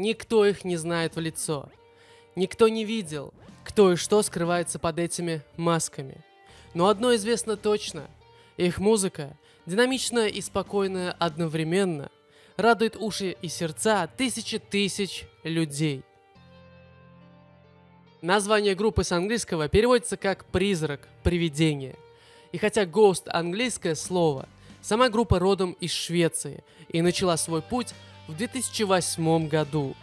Никто их не знает в лицо. Никто не видел, кто и что скрывается под этими масками. Но одно известно точно. Их музыка, динамичная и спокойная одновременно, радует уши и сердца тысячи тысяч людей. Название группы с английского переводится как «призрак», «привидение». И хотя «ghost» — английское слово, сама группа родом из Швеции и начала свой путь в 2008 году.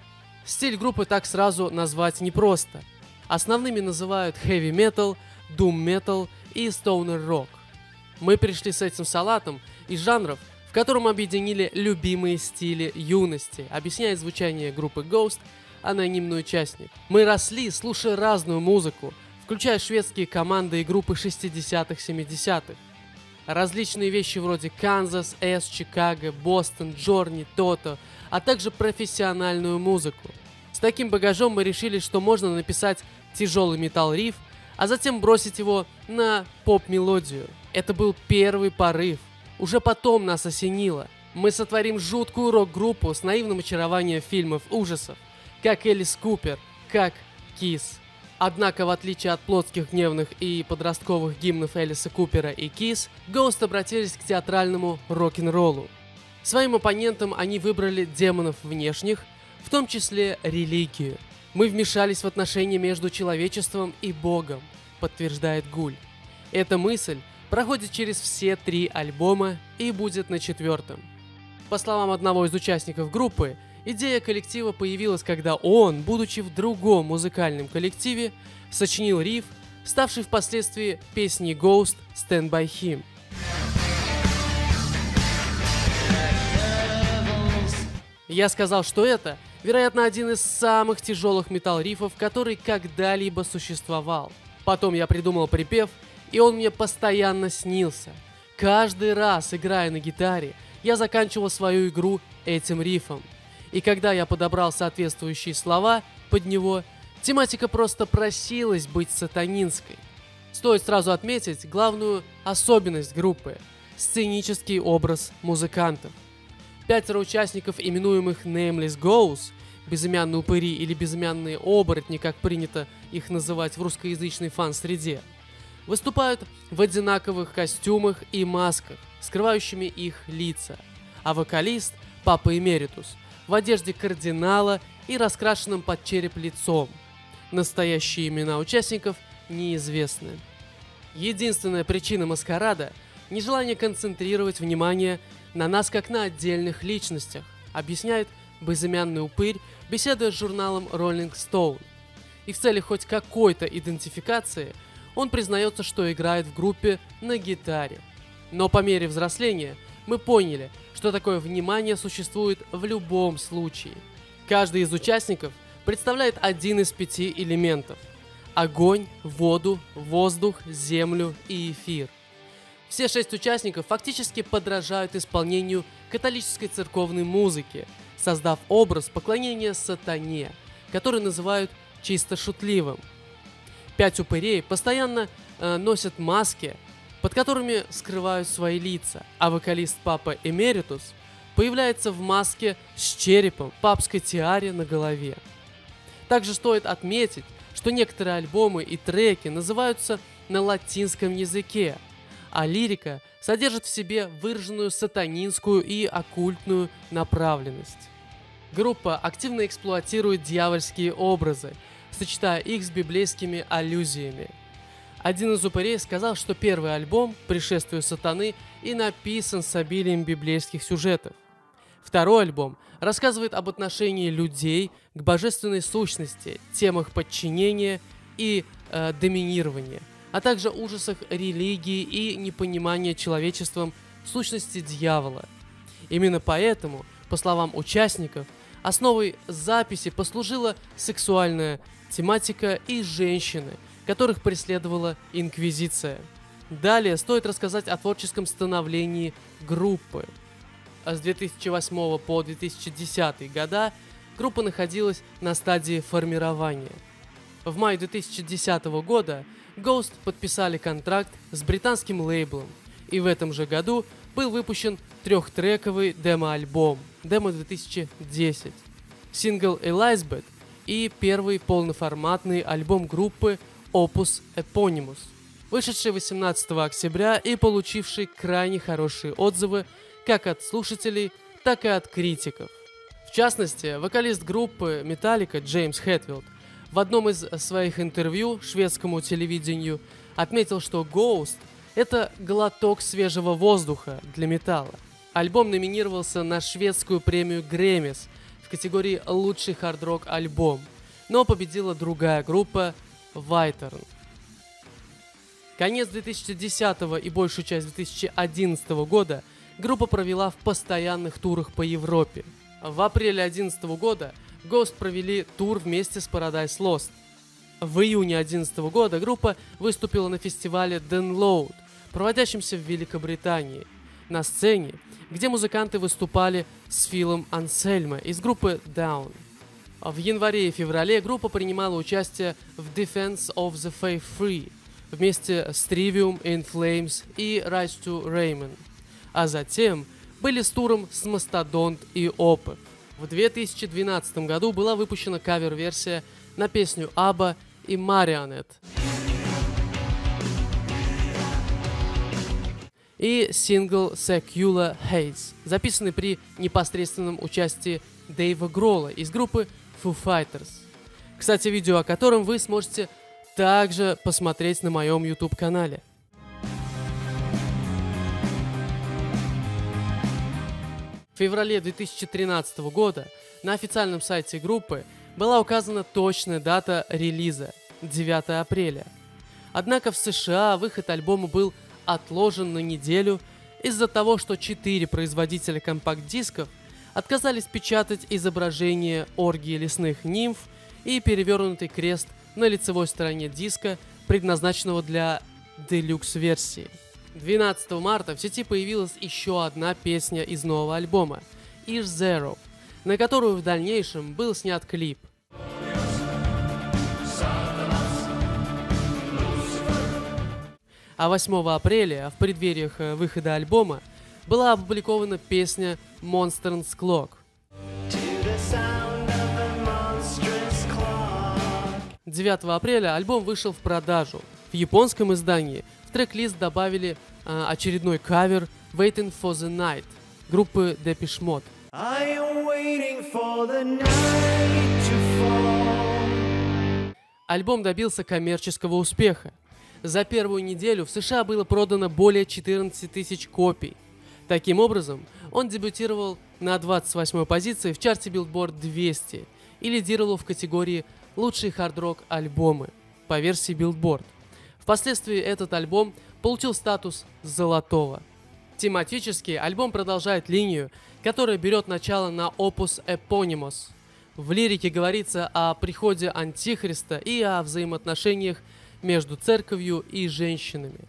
Стиль группы так сразу назвать непросто. Основными называют heavy metal, doom metal и stoner rock. Мы пришли с этим салатом из жанров, в котором объединили любимые стили юности, объясняет звучание группы Ghost – анонимный участник. Мы росли, слушая разную музыку, включая шведские команды и группы 60-х, 70-х. Различные вещи вроде Kansas, Yes, Chicago, Boston, Journey, Toto, а также профессиональную музыку. С таким багажом мы решили, что можно написать тяжелый металл-риф, а затем бросить его на поп-мелодию. Это был первый порыв. Уже потом нас осенило. Мы сотворим жуткую рок-группу с наивным очарованием фильмов ужасов как Элис Купер, как Kiss. Однако, в отличие от плотских гневных и подростковых гимнов Элиса Купера и Kiss, Ghost обратились к театральному рок-н-роллу. Своим оппонентом они выбрали демонов внешних, в том числе религию. Мы вмешались в отношения между человечеством и Богом, подтверждает Гуль. Эта мысль проходит через все три альбома и будет на четвертом. По словам одного из участников группы, Идея коллектива появилась, когда он, будучи в другом музыкальном коллективе, сочинил риф, ставший впоследствии песней Ghost Stand By Him. Я сказал, что это, вероятно, один из самых тяжелых металл-рифов, который когда-либо существовал. Потом я придумал припев, и он мне постоянно снился. Каждый раз, играя на гитаре, я заканчивал свою игру этим рифом – и когда я подобрал соответствующие слова под него, тематика просто просилась быть сатанинской. Стоит сразу отметить главную особенность группы – сценический образ музыкантов. Пятеро участников, именуемых Nameless Ghosts, безымянные упыри или безымянные оборотни, как принято их называть в русскоязычной фан-среде, выступают в одинаковых костюмах и масках, скрывающими их лица, а вокалист, Папа Эмеритус – в одежде кардинала и раскрашенным под череп лицом. Настоящие имена участников неизвестны. Единственная причина маскарада – нежелание концентрировать внимание на нас как на отдельных личностях, объясняет безымянный упырь, беседуя с журналом Rolling Stone. И в целях хоть какой-то идентификации он признается, что играет в группе на гитаре. Но по мере взросления мы поняли, что такое внимание существует в любом случае. Каждый из участников представляет один из пяти элементов. Огонь, воду, воздух, землю и эфир. Все шесть участников фактически подражают исполнению католической церковной музыки, создав образ поклонения сатане, который называют чисто шутливым. Пять упырей постоянно э, носят маски, под которыми скрывают свои лица, а вокалист Папа Эмеритус появляется в маске с черепом папской тиаре на голове. Также стоит отметить, что некоторые альбомы и треки называются на латинском языке, а лирика содержит в себе выраженную сатанинскую и оккультную направленность. Группа активно эксплуатирует дьявольские образы, сочетая их с библейскими аллюзиями – один из упырей сказал, что первый альбом «Пришествие сатаны» и написан с обилием библейских сюжетов. Второй альбом рассказывает об отношении людей к божественной сущности, темах подчинения и э, доминирования, а также ужасах религии и непонимания человечеством сущности дьявола. Именно поэтому, по словам участников, основой записи послужила сексуальная тематика и женщины – которых преследовала Инквизиция. Далее стоит рассказать о творческом становлении группы. А с 2008 по 2010 года группа находилась на стадии формирования. В мае 2010 года Ghost подписали контракт с британским лейблом, и в этом же году был выпущен трехтрековый демо-альбом «Демо 2010». сингл «Elizabeth» и первый полноформатный альбом группы Opus Eponymous, вышедший 18 октября и получивший крайне хорошие отзывы как от слушателей, так и от критиков. В частности, вокалист группы Metallica Джеймс Хэтфилд в одном из своих интервью шведскому телевидению отметил, что Ghost — это глоток свежего воздуха для металла. Альбом номинировался на шведскую премию Грэмис в категории «Лучший хард-рок альбом», но победила другая группа Вайтерн. Конец 2010 и большую часть 2011 года группа провела в постоянных турах по Европе. В апреле 2011 года Ghost провели тур вместе с Paradise Lost. В июне 2011 года группа выступила на фестивале Download, проводящемся в Великобритании. На сцене, где музыканты выступали с Филом Ансельмо из группы Down. В январе и феврале группа принимала участие в Defense of the Faith Free вместе с Trivium, In Flames и Rise to Raymond. А затем были с туром с Mastodon и Opeth. В 2012 году была выпущена кавер-версия на песню Аба и Marionette. И сингл Secular Haze, записанный при непосредственном участии Дэйва Гролла из группы Foo Fighters. Кстати, видео о котором вы сможете также посмотреть на моем YouTube-канале. В феврале 2013 года на официальном сайте группы была указана точная дата релиза – 9 апреля. Однако в США выход альбома был отложен на неделю из-за того, что четыре производителя компакт-дисков отказались печатать изображение оргии лесных нимф и перевернутый крест на лицевой стороне диска, предназначенного для делюкс-версии. 12 марта в сети появилась еще одна песня из нового альбома «Is Zero», на которую в дальнейшем был снят клип. А 8 апреля, в преддвериях э, выхода альбома, была опубликована песня Monsters Clock. 9 апреля альбом вышел в продажу. В японском издании в трек-лист добавили э, очередной кавер Waiting for the Night группы Depeche Mode. Альбом добился коммерческого успеха. За первую неделю в США было продано более 14 тысяч копий. Таким образом, он дебютировал на 28-й позиции в чарте Billboard 200 и лидировал в категории «Лучшие хард-рок альбомы» по версии Billboard. Впоследствии этот альбом получил статус золотого. Тематически альбом продолжает линию, которая берет начало на опус Eponymous. В лирике говорится о приходе Антихриста и о взаимоотношениях между церковью и женщинами.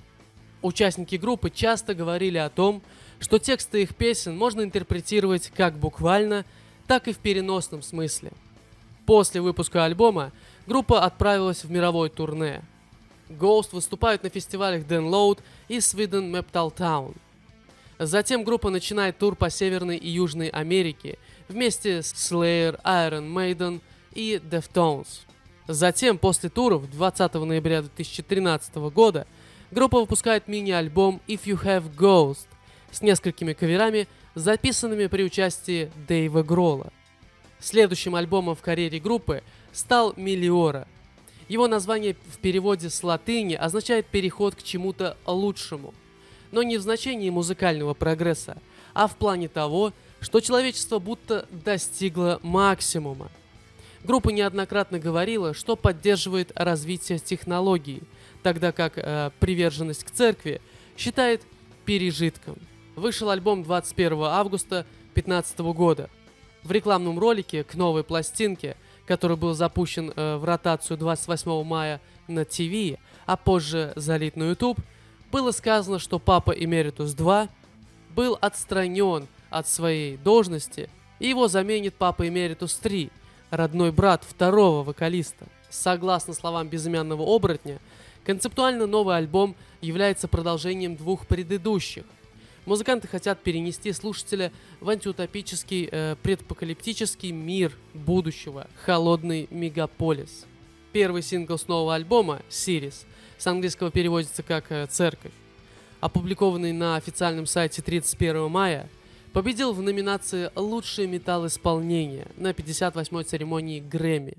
Участники группы часто говорили о том, что тексты их песен можно интерпретировать как буквально, так и в переносном смысле. После выпуска альбома группа отправилась в мировой турне – Ghost выступают на фестивалях Download и Sweden Metal Town. Затем группа начинает тур по Северной и Южной Америке вместе с Slayer, Iron Maiden и Deftones. Затем, после туров 20 ноября 2013 года, группа выпускает мини-альбом If You Have Ghost с несколькими каверами, записанными при участии Дэйва Грола. Следующим альбомом в карьере группы стал Миллиора – его название в переводе с латыни означает переход к чему-то лучшему. Но не в значении музыкального прогресса, а в плане того, что человечество будто достигло максимума. Группа неоднократно говорила, что поддерживает развитие технологий, тогда как э, приверженность к церкви считает пережитком. Вышел альбом 21 августа 2015 года. В рекламном ролике к новой пластинке – который был запущен э, в ротацию 28 мая на ТВ, а позже залит на YouTube, было сказано, что Папа Эмеритус 2 был отстранен от своей должности, и его заменит Папа Эмеритус 3, родной брат второго вокалиста. Согласно словам безымянного оборотня, концептуально новый альбом является продолжением двух предыдущих. Музыканты хотят перенести слушателя в антиутопический э, предпокалиптический мир будущего, холодный мегаполис. Первый сингл с нового альбома «Сирис» с английского переводится как э, «Церковь», опубликованный на официальном сайте 31 мая, победил в номинации «Лучшее металл исполнение» на 58-й церемонии Грэмми.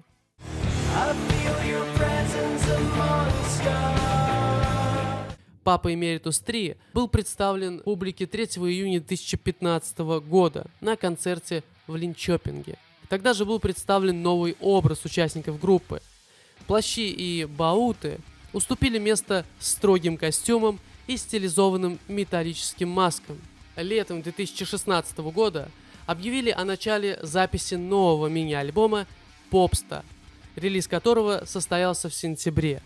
Папа Эмеритус 3 был представлен публике 3 июня 2015 года на концерте в Линчопинге. Тогда же был представлен новый образ участников группы. Плащи и бауты уступили место строгим костюмам и стилизованным металлическим маскам. Летом 2016 года объявили о начале записи нового мини-альбома «Попста», релиз которого состоялся в сентябре.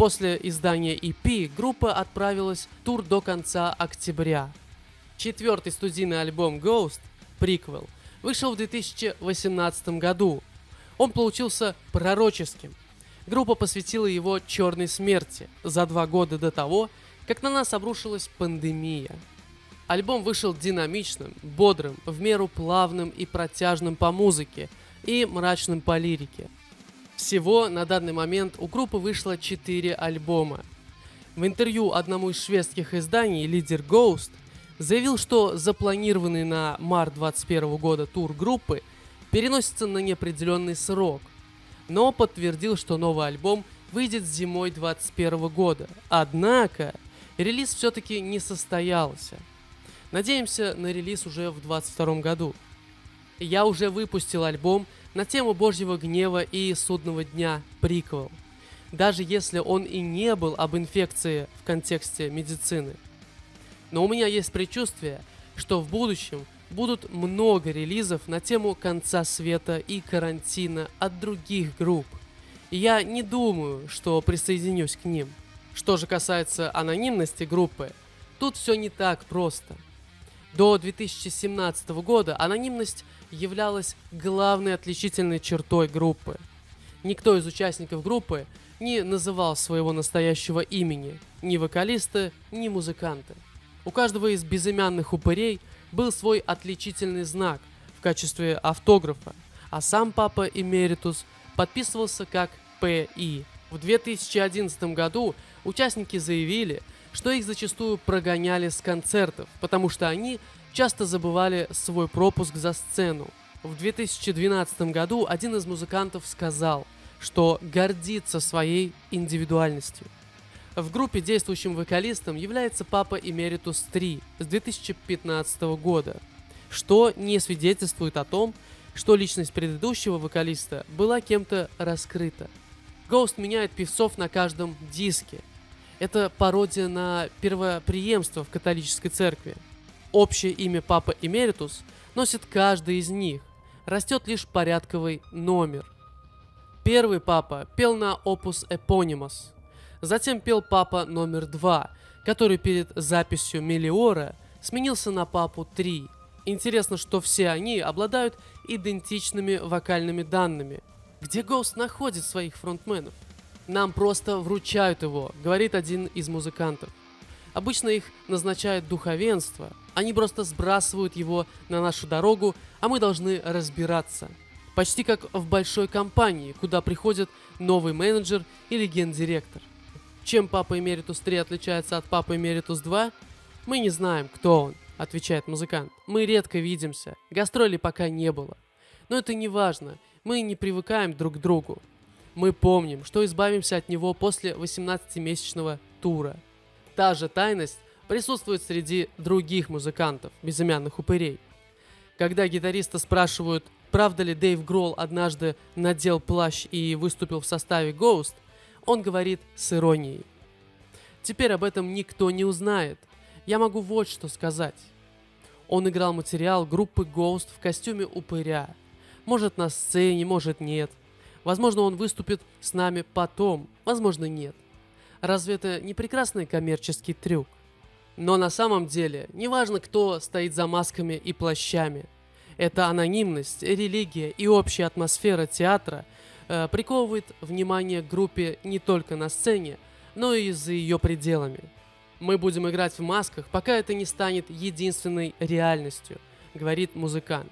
После издания EP группа отправилась в тур до конца октября. Четвертый студийный альбом Ghost, приквел, вышел в 2018 году. Он получился пророческим. Группа посвятила его черной смерти за два года до того, как на нас обрушилась пандемия. Альбом вышел динамичным, бодрым, в меру плавным и протяжным по музыке и мрачным по лирике – всего на данный момент у группы вышло 4 альбома. В интервью одному из шведских изданий лидер Ghost заявил, что запланированный на март 2021 года тур группы переносится на неопределенный срок, но подтвердил, что новый альбом выйдет зимой 2021 года. Однако релиз все-таки не состоялся. Надеемся на релиз уже в 2022 году. Я уже выпустил альбом на тему Божьего гнева и судного дня приквел, даже если он и не был об инфекции в контексте медицины. Но у меня есть предчувствие, что в будущем будут много релизов на тему конца света и карантина от других групп. И я не думаю, что присоединюсь к ним. Что же касается анонимности группы, тут все не так просто. До 2017 года анонимность являлась главной отличительной чертой группы. Никто из участников группы не называл своего настоящего имени, ни вокалисты, ни музыканты. У каждого из безымянных упырей был свой отличительный знак в качестве автографа, а сам папа Эмеритус подписывался как П.И. В 2011 году участники заявили, что их зачастую прогоняли с концертов, потому что они часто забывали свой пропуск за сцену. В 2012 году один из музыкантов сказал, что гордится своей индивидуальностью. В группе действующим вокалистом является папа Эмеритус 3 с 2015 года, что не свидетельствует о том, что личность предыдущего вокалиста была кем-то раскрыта. Ghost меняет певцов на каждом диске. Это пародия на первоприемство в католической церкви – Общее имя Папа Эмеритус носит каждый из них, растет лишь порядковый номер. Первый Папа пел на опус Эпонимус, затем пел Папа номер два, который перед записью Мелиора сменился на Папу 3. Интересно, что все они обладают идентичными вокальными данными. Где Гоуст находит своих фронтменов? Нам просто вручают его, говорит один из музыкантов. Обычно их назначает духовенство. Они просто сбрасывают его на нашу дорогу, а мы должны разбираться. Почти как в большой компании, куда приходит новый менеджер или гендиректор. Чем Папа Эмеритус 3 отличается от Папы Эмеритус 2? Мы не знаем, кто он, отвечает музыкант. Мы редко видимся, гастролей пока не было. Но это не важно, мы не привыкаем друг к другу. Мы помним, что избавимся от него после 18-месячного тура – Та же тайность присутствует среди других музыкантов, безымянных упырей. Когда гитариста спрашивают, правда ли Дэйв Гролл однажды надел плащ и выступил в составе Ghost, он говорит с иронией. Теперь об этом никто не узнает. Я могу вот что сказать. Он играл материал группы Ghost в костюме упыря. Может на сцене, может нет. Возможно, он выступит с нами потом, возможно, нет. Разве это не прекрасный коммерческий трюк? Но на самом деле, неважно, кто стоит за масками и плащами. Эта анонимность, религия и общая атмосфера театра э, приковывает внимание группе не только на сцене, но и за ее пределами. Мы будем играть в масках, пока это не станет единственной реальностью, говорит музыкант.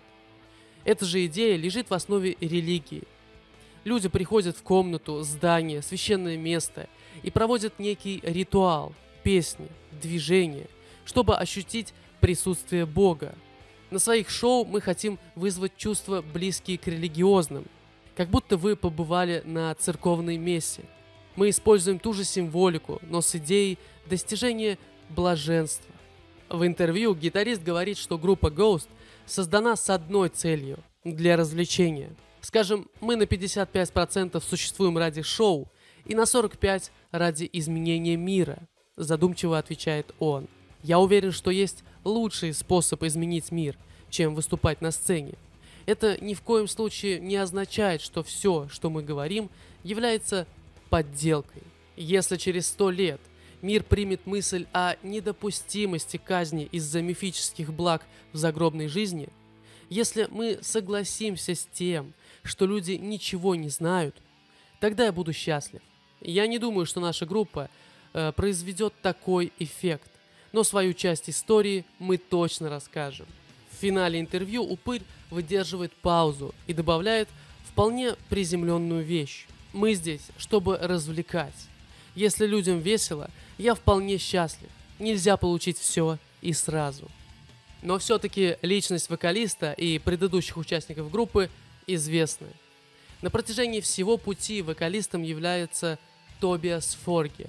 Эта же идея лежит в основе религии. Люди приходят в комнату, здание, священное место и проводят некий ритуал, песни, движения, чтобы ощутить присутствие Бога. На своих шоу мы хотим вызвать чувства, близкие к религиозным, как будто вы побывали на церковной мессе. Мы используем ту же символику, но с идеей достижения блаженства. В интервью гитарист говорит, что группа Ghost создана с одной целью – для развлечения. Скажем, мы на 55% существуем ради шоу и на 45% ради изменения мира, задумчиво отвечает он. Я уверен, что есть лучший способ изменить мир, чем выступать на сцене. Это ни в коем случае не означает, что все, что мы говорим, является подделкой. Если через сто лет мир примет мысль о недопустимости казни из-за мифических благ в загробной жизни, если мы согласимся с тем, что люди ничего не знают, тогда я буду счастлив. Я не думаю, что наша группа э, произведет такой эффект, но свою часть истории мы точно расскажем. В финале интервью Упырь выдерживает паузу и добавляет вполне приземленную вещь. Мы здесь, чтобы развлекать. Если людям весело, я вполне счастлив. Нельзя получить все и сразу. Но все-таки личность вокалиста и предыдущих участников группы известны. На протяжении всего пути вокалистом является Тобиас Форги.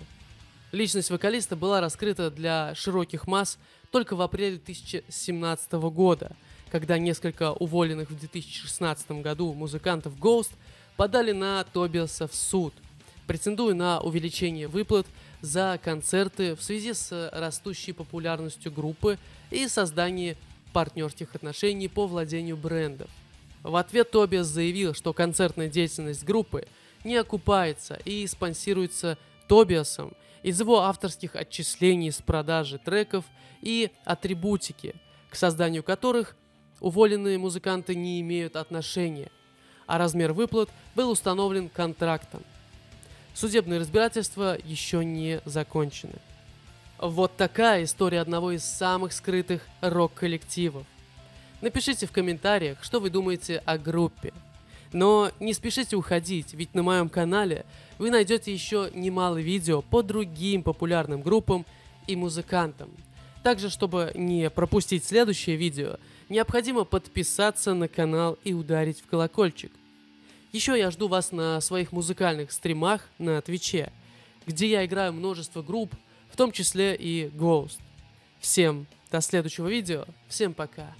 Личность вокалиста была раскрыта для широких масс только в апреле 2017 года, когда несколько уволенных в 2016 году музыкантов Ghost подали на Тобиаса в суд, претендуя на увеличение выплат за концерты в связи с растущей популярностью группы и создании партнерских отношений по владению брендов. В ответ Тобиас заявил, что концертная деятельность группы не окупается и спонсируется Тобиасом из его авторских отчислений с продажи треков и атрибутики, к созданию которых уволенные музыканты не имеют отношения, а размер выплат был установлен контрактом. Судебные разбирательства еще не закончены. Вот такая история одного из самых скрытых рок-коллективов. Напишите в комментариях, что вы думаете о группе. Но не спешите уходить, ведь на моем канале вы найдете еще немало видео по другим популярным группам и музыкантам. Также, чтобы не пропустить следующее видео, необходимо подписаться на канал и ударить в колокольчик. Еще я жду вас на своих музыкальных стримах на Твиче, где я играю множество групп, в том числе и Ghost. Всем до следующего видео, всем пока.